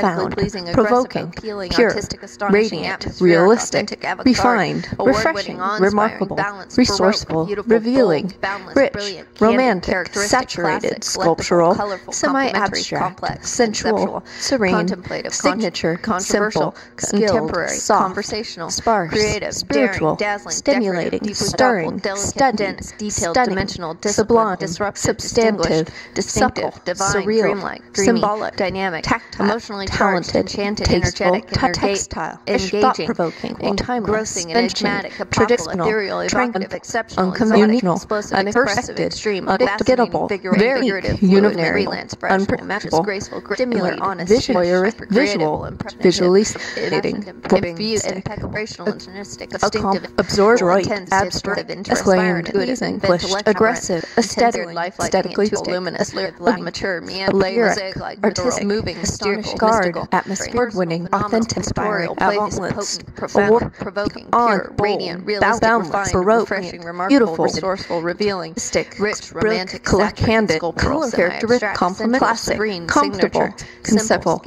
found, provoking, pure, radiant, realistic, refined, refreshing, remarkable, resourceful, revealing, rich, romantic, saturated, sculptural, semi-abstract, sensual, serene, signature, simple, contemporary, conversational, sparse, creative, spiritual, stimulating, stirring, stunning, stunning, sublime, substantive, supple, surreal, symbolic, dynamic, tactile, emotionally emotionally talented, charged, enchanted, tasteful, energetic, textile, ish, thought-provoking, or timeless, enigmatic, traditional, triumphant, exceptional, unconventional, explosive, unexpected, extreme, unpredictable, varied, uniform, freelance, unpredictable, graceful, stimulating, honest, visual, visually stimulating, impeccable, absorbed, abstract, acclaimed, pleasing, aggressive, aesthetically, aesthetically luminous, mature, artistic, moving, astonishing, hard, atmosphere-winning, authentic, inspiring, avant-list, award-provoking, pure, radiant, realistic, boundless, baroque, beautiful, resourceful, revealing, rich, romantic, color-handed, color-characteristic, complement, classic, comfortable, conceptual,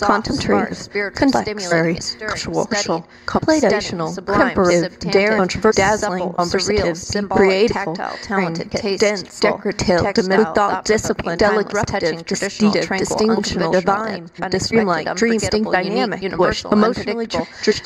contemporary, contemporary, controversial, contemplational, temperate, daring, dazzling, conversative, creative, talented, dense, decorative, thought, discipline, delicate, touching, traditional, distinguishable, divine, dreamlike, dream-sync dynamic, universal, emotionally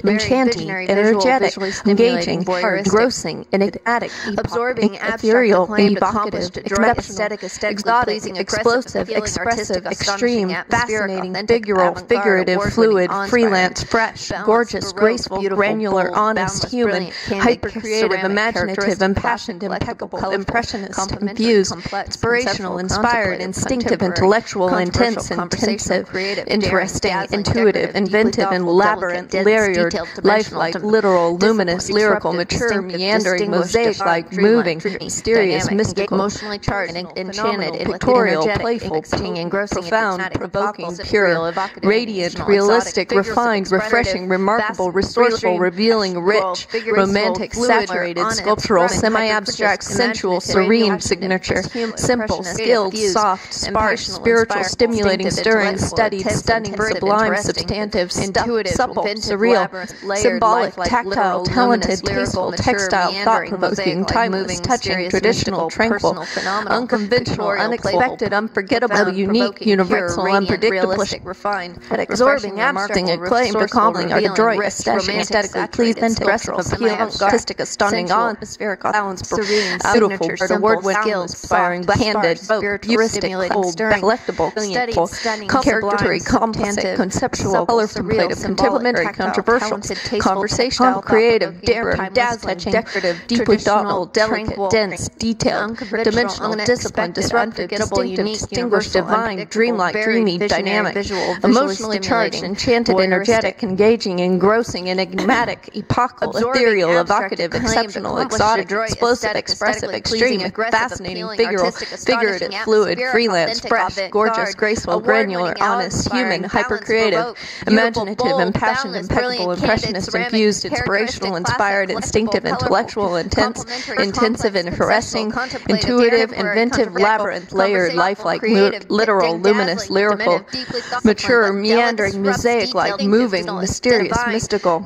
enchanting, energetic, engaging, engrossing, enigmatic, absorbing, ethereal, evocative, aesthetic, exotic, explosive, expressive, extreme, fascinating, figural, figurative, fluid, freelance, fresh, gorgeous, graceful, granular, honest, human, hyper-creative, imaginative, impassioned, impeccable, impressionist, infused, inspirational, inspired, instinctive, intellectual, intense, intensive, creative, interesting, intuitive, inventive, and labyrinth, layered, lifelike, literal, luminous, lyrical, mature, meandering, mosaic-like, moving, mysterious, mystical, emotionally charged, enchanted, pictorial, playful, profound, provoking, pure, radiant, realistic, refined, refreshing, remarkable, resourceful, revealing, rich, romantic, saturated, sculptural, semi-abstract, sensual, serene, signature, simple, skilled, soft, sparse, spiritual, stimulating, stirring, studied, stunned turning sublime substantive, intuitive, supple, surreal, layered, symbolic, tactile, talented, tasteful, textile, thought-provoking, time moving, touching, traditional, tranquil, unconventional, unexpected, unforgettable, unique, universal, unpredictable, refined, but absorbing, abstracting, acclaimed, recalling, adroit, astonishing, aesthetically pleasing, impressive, appealing, artistic, astounding, atmospheric, balanced, serene, beautiful, award-winning, inspiring, candid, vote, futuristic, cold, collectible, meaningful, complementary, calm, contemplative, conceptual, supple, contemplative, contemporary, controversial, conversational, creative, daring, dazzling, decorative, deeply thoughtful, delicate, dense, detailed, dimensional, disciplined, disruptive, distinctive, distinguished, divine, dreamlike, dreamy, dynamic, emotionally charged, enchanted, energetic, engaging, engrossing, enigmatic, epochal, ethereal, evocative, exceptional, exotic, explosive, expressive, extreme, fascinating, figural, figurative, fluid, freelance, fresh, gorgeous, graceful, granular, honest, human, kind, hyper creative, imaginative, impassioned, impeccable, impressionist, infused, inspirational, inspired, instinctive, intellectual, intense, intensive, and interesting, intuitive, inventive, labyrinth, layered, lifelike, literal, luminous, lyrical, mature, meandering, mosaic-like, moving, mysterious, mystical,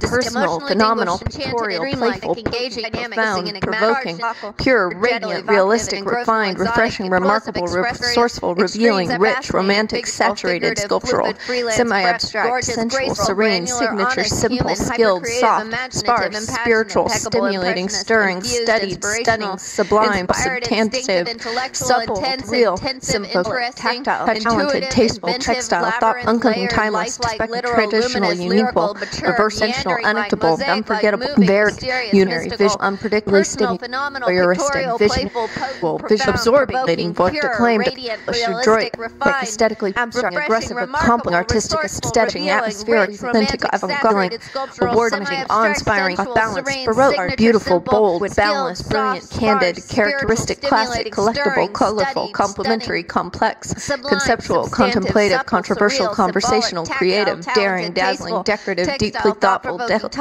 personal, phenomenal, pictorial, playful, profound, provoking, pure, radiant, realistic, refined, refreshing, remarkable, resourceful, revealing, rich, romantic, saturated integrated, sculptural, semi-abstract, sensual, serene, signature, simple, skilled, soft, sparse, spiritual, stimulating, stirring, studied, stunning, sublime, substantive, supple, real, simple, tactile, talented, tasteful, textile, thought, uncoming, timeless, traditional, unique, reverse, sensual, unactable, unforgettable, varied, unary, visual, unpredictably stimulating, voyeuristic, visual, visual, absorbing, leading, voice, acclaimed, realistic, refined, aesthetically abstract, aggressive, compelling, artistic, astonishing, atmospheric, authentic, avant-garde, award-winning, awe-inspiring, balanced, baroque, beautiful, bold, balanced, brilliant, candid, characteristic, classic, collectible, colorful, complementary, complex, conceptual, contemplative, controversial, conversational, creative, daring, dazzling, decorative, deeply thoughtful,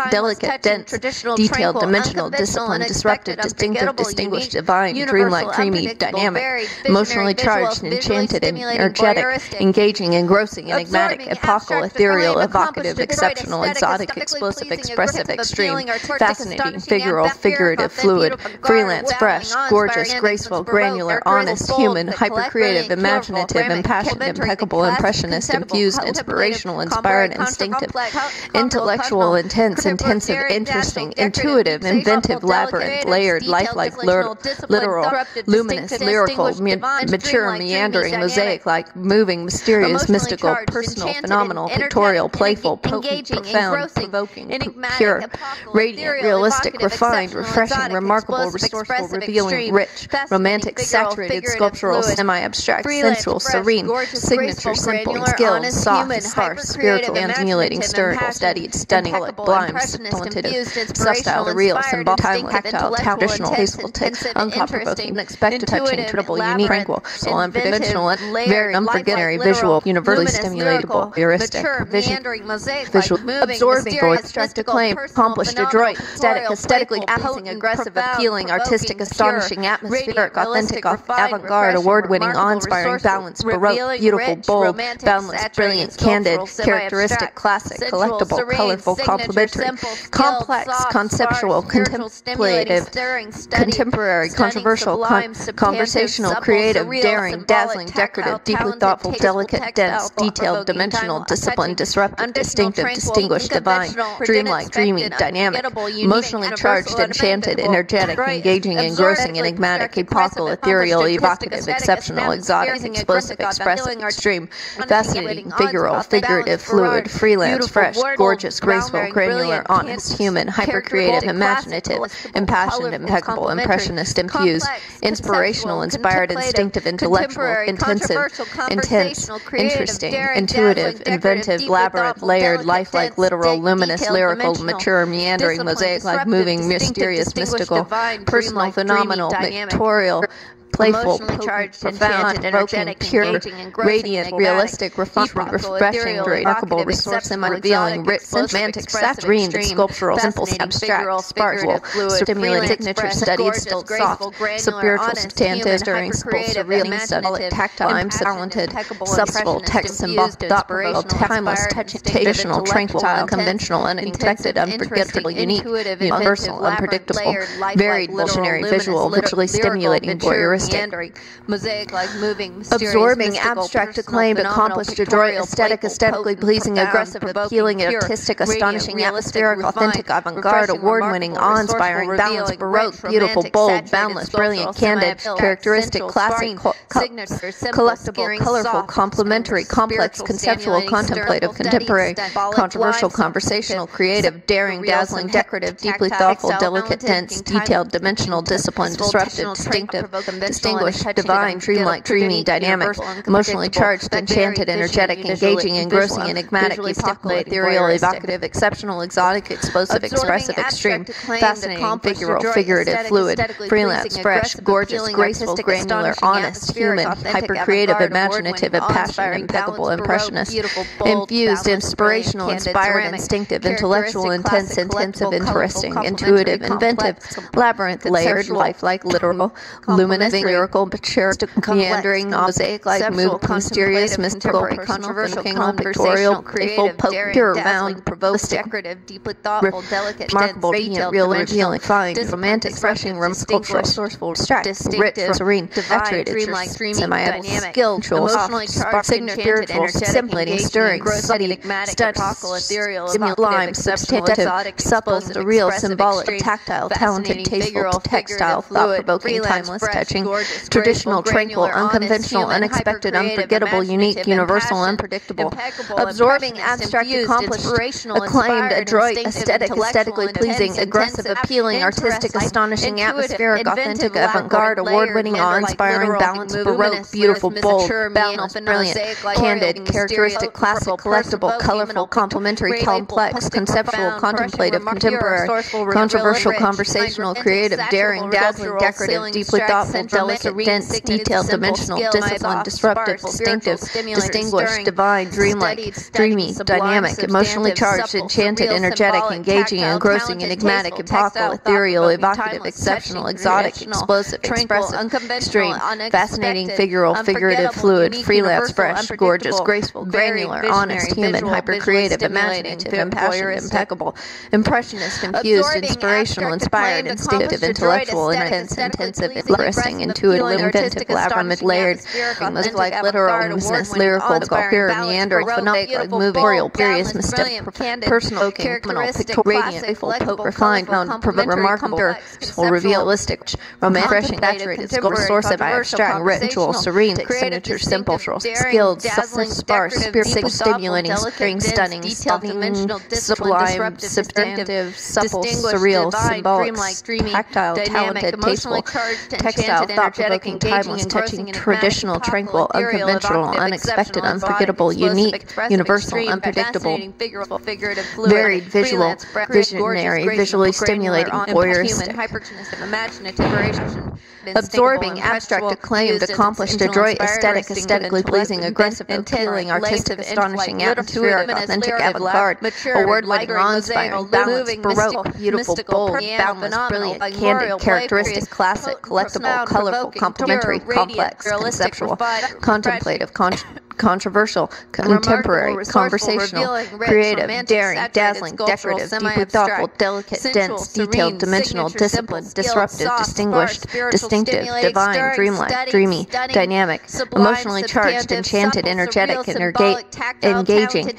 delicate, dense, detailed, dimensional, disciplined, disruptive, distinctive, distinguished, divine, dreamlike, creamy, dynamic, emotionally charged, enchanted, energetic, engaging, engrossing, enigmatic, epochal, ethereal, evocative, exceptional, exotic, explosive, expressive, extreme, fascinating, figural, figurative, fluid, freelance, fresh, gorgeous, graceful, granular, honest, human, hypercreative, imaginative, impassioned, impeccable, impressionist, infused, inspirational, inspired, instinctive, intellectual, intense, intensive, interesting, intuitive, inventive, labyrinth, layered, lifelike, literal, luminous, lyrical, mature, meandering, mosaic-like, moving, mysterious, is mystical, personal, phenomenal, pictorial, playful, potent, profound, provoking, pure, radiant, realistic, refined, refreshing, remarkable, resourceful, revealing, rich, romantic, saturated, sculptural, semi-abstract, sensual, serene, signature, simple, skilled, soft, sparse, spiritual, annihilating, satirical, studied, stunning, blind, quantitative, substyle, the real, symbolic, timeless, tactile, traditional, tasteful, uncomprovoking, unexpected, touching, intuitable, unique, tranquil, unconventional, very unforgettable, visual, universally stimulatable, heuristic, vision, visual, absorbing, void, abstract acclaim, accomplished, adroit, static, aesthetically appealing, aggressive, appealing, artistic, astonishing, atmospheric, authentic, avant-garde, award-winning, awe-inspiring, balanced, baroque, beautiful, bold, boundless, brilliant, candid, characteristic, classic, collectible, colorful, complementary, complex, conceptual, contemplative, contemporary, controversial, conversational, creative, daring, dazzling, decorative, deeply thoughtful, delicate, dense, detailed, dimensional, disciplined, disruptive, distinctive, distinguished, divine, dreamlike, dreamy, dynamic, emotionally charged, enchanted, energetic, engaging, engrossing, enigmatic, epochal, ethereal, evocative, exceptional, exotic, explosive, expressive, extreme, fascinating, figural, figurative, fluid, freelance, fresh, gorgeous, graceful, granular, honest, human, hypercreative, imaginative, impassioned, impeccable, impressionist, infused, inspirational, inspired, instinctive, intellectual, intensive, intense, interesting, intuitive, inventive, labyrinth, layered, lifelike, literal, luminous, lyrical, mature, meandering, mosaic like, moving, mysterious, mystical, personal, phenomenal, pictorial playful, charged, profound, energetic, pure, radiant, realistic, refined, refreshing, remarkable, resourceful, revealing, rich, semantic, saturated, sculptural, simple, abstract, sparkle, stimulant, signature, studied, still soft, spiritual, substantive, stirring, surreal, symbolic, tactile, I'm talented, subtle, text, symbolic, thoughtful, timeless, traditional, tranquil, conventional, unexpected, unforgettable, unique, universal, unpredictable, varied, visionary, visual, visually stimulating, voyeuristic, meandering, mosaic like moving, absorbing, abstract, acclaimed, accomplished, adroit, aesthetic, aesthetically pleasing, aggressive, appealing, artistic, astonishing, atmospheric, authentic, avant garde, award winning, awe inspiring, balanced, baroque, beautiful, bold, boundless, brilliant, candid, characteristic, classic, collectible, colorful, complementary, complex, conceptual, contemplative, contemporary, controversial, conversational, creative, daring, dazzling, decorative, deeply thoughtful, delicate, dense, detailed, dimensional, disciplined, disruptive, distinctive, Distinguished, divine, dreamlike, dreamy, dynamic, emotionally charged, enchanted, energetic, engaging, engrossing, enigmatic, mystical, ethereal, evocative, exceptional, exotic, explosive, expressive, extreme, fascinating, figural, figurative, fluid, freelance, fresh, gorgeous, graceful, granular, honest, human, hyper-creative, imaginative, impassioned, impeccable, impressionist, infused, inspirational, inspired, instinctive, intellectual, intense, intensive, interesting, intuitive, inventive, labyrinth, layered, lifelike, literal, luminous, amazing, lyrical, mature, meandering, mosaic like mood, mysterious, mystical, controversial, pictorial, playful, pure, bound, provoked, decorative, deeply thoughtful, delicate, remarkable, detailed, real, revealing, fine, romantic, refreshing, cultural, sourceful, abstract, rich, serene, saturated, semi-dynamic, skilled, emotionally charged, spiritual, stimulating, stirring, study, sublime, substantive, supple, surreal, symbolic, tactile, talented, tasteful, textile, thought-provoking, timeless, touching, gorgeous, traditional, tranquil, unconventional, unexpected, unforgettable, unique, universal, unpredictable, absorbing, abstract, accomplished, acclaimed, adroit, aesthetic, aesthetically pleasing, aggressive, appealing, artistic, astonishing, atmospheric, authentic, avant-garde, award-winning, awe-inspiring, balanced, baroque, beautiful, bold, balanced, brilliant, candid, characteristic, classical, collectible, colorful, complementary, complex, conceptual, contemplative, contemporary, controversial, conversational, creative, daring, dazzling, decorative, deeply thoughtful, delicate, dense, detailed, dimensional, disciplined, disruptive, distinctive, distinguished, divine, dreamlike, dreamy, dynamic, emotionally charged, enchanted, energetic, engaging, engrossing, enigmatic, epochal, ethereal, evocative, exceptional, exotic, explosive, expressive, extreme, fascinating, figural, figurative, fluid, freelance, fresh, gorgeous, graceful, granular, honest, human, hyper-creative, imaginative, impassioned, impeccable, impressionist, infused, inspirational, inspired, instinctive, intellectual, intense, intensive, interesting, intuitive, inventive, labyrinth, layered, was like literal, lyrical, coherent, meandering, phenomenal, moving, real, curious, mystic, personal, criminal, pictorial, radiant, playful, poke, refined, remarkable, realistic, romantic, refreshing, saturated, resourceful, abstract, ritual, serene, signature, simple, skilled, subtle sparse, spiritual, stimulating, spring, stunning, stunning, sublime, substantive, supple, surreal, symbolic, tactile, talented, tasteful, textile, thought-provoking, timeless, touching, traditional, tranquil, unconventional, unexpected, unforgettable, unique, universal, unpredictable, figurative, varied, visual, visionary, visually stimulating, voyeuristic, absorbing, abstract, acclaimed, accomplished, adroit, aesthetic, aesthetically pleasing, aggressive, appealing, artistic, astonishing, atmospheric, authentic, avant-garde, award-winning, awe-inspiring, balanced, baroque, beautiful, bold, boundless, brilliant, candid, characteristic, classic, collectible, colorful, complementary, complex, conceptual, contemplative, con controversial, contemporary, conversational, creative, daring, dazzling, decorative, deeply thoughtful, delicate, dense, detailed, dimensional, disciplined, disruptive, distinguished, distinctive, divine, dreamlike, dreamy, dynamic, emotionally charged, enchanted, energetic, engaging,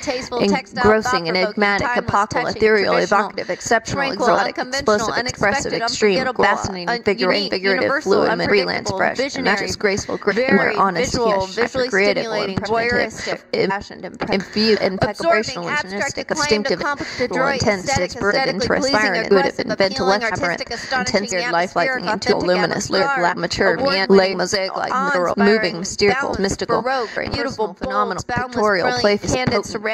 engrossing, enigmatic, apocalyptic, ethereal, evocative, exceptional, exotic, explosive, expressive, extreme, fascinating, figurative, figurative, fluid, freelance, fresh, matches, graceful, granular, honest, huge, creative, voyeuristic, impassioned, infused, impeccable, imaginative, distinctive, intense, experted, interest, inspiring, good, inventive, labyrinth, intense, lifelike, into luminous, lyric, mature, lay, mosaic, like literal, moving, mysterious, mystical, beautiful, phenomenal, pictorial, playful,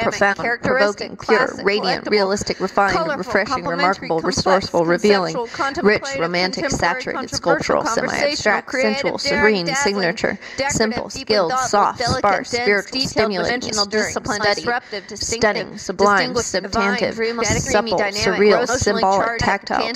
profound, provoking, pure, radiant, realistic, refined, refreshing, remarkable, resourceful, revealing, rich, romantic, saturated, sculptural, semi-abstract, sensual, serene, signature, simple, skilled, soft, sparse, spiritual, stimulating, disciplined, disruptive, stunning, sublime, substantive, supple, surreal, symbolic, tactile,